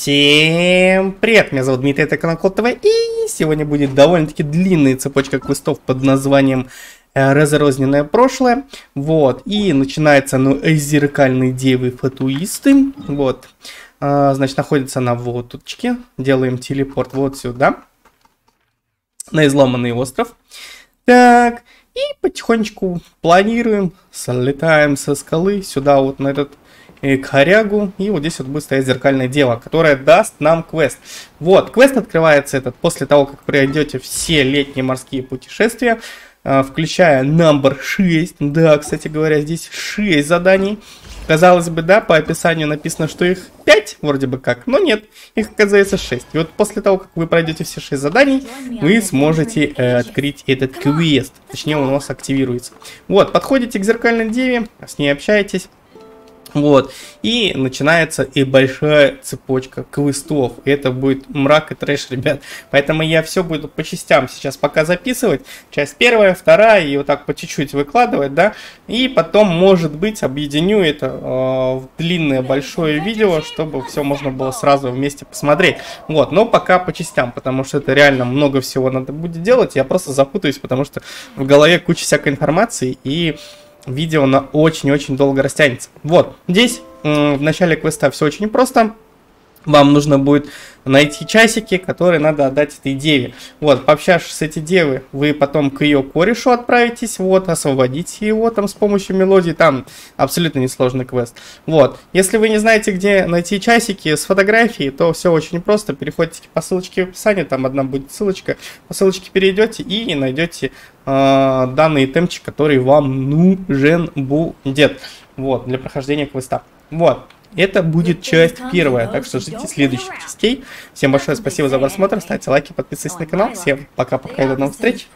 Всем привет, меня зовут Дмитрий, это канал Код ТВ, и сегодня будет довольно-таки длинная цепочка квестов под названием э, Разрозненное прошлое, вот, и начинается, ну, зеркальные девы фатуисты, вот, а, значит, находится она вот тутчке, делаем телепорт вот сюда, на изломанный остров, так, и потихонечку планируем, слетаем со скалы сюда вот на этот и к Хорягу, и вот здесь вот будет стоять зеркальное дело, которое даст нам квест. Вот, квест открывается этот после того, как пройдете все летние морские путешествия, а, включая номер 6. Да, кстати говоря, здесь 6 заданий. Казалось бы, да, по описанию написано, что их 5, вроде бы как, но нет, их оказывается 6. И вот после того, как вы пройдете все 6 заданий, вы сможете э, открыть этот квест. Точнее, он у вас активируется. Вот, подходите к зеркальной деве, с ней общаетесь. Вот. И начинается и большая цепочка квестов. Это будет мрак и трэш, ребят. Поэтому я все буду по частям сейчас пока записывать. Часть первая, вторая, и вот так по чуть-чуть выкладывать, да. И потом, может быть, объединю это э, в длинное большое видео, чтобы все можно было сразу вместе посмотреть. Вот, но пока по частям, потому что это реально много всего надо будет делать. Я просто запутаюсь, потому что в голове куча всякой информации и видео на очень-очень долго растянется. Вот, здесь в начале квеста все очень просто. Вам нужно будет найти часики, которые надо отдать этой деве. Вот, пообщавшись с этой девой, вы потом к ее корешу отправитесь, вот, освободите его там с помощью мелодии, там абсолютно несложный квест. Вот, если вы не знаете, где найти часики с фотографией, то все очень просто, переходите по ссылочке в описании, там одна будет ссылочка, по ссылочке перейдете и найдете э, данный темчик, который вам нужен будет, вот, для прохождения квеста. Вот, это будет часть первая, так что ждите следующих частей. Всем большое спасибо за просмотр, ставьте лайки, подписывайтесь на канал. Всем пока-пока и до новых встреч.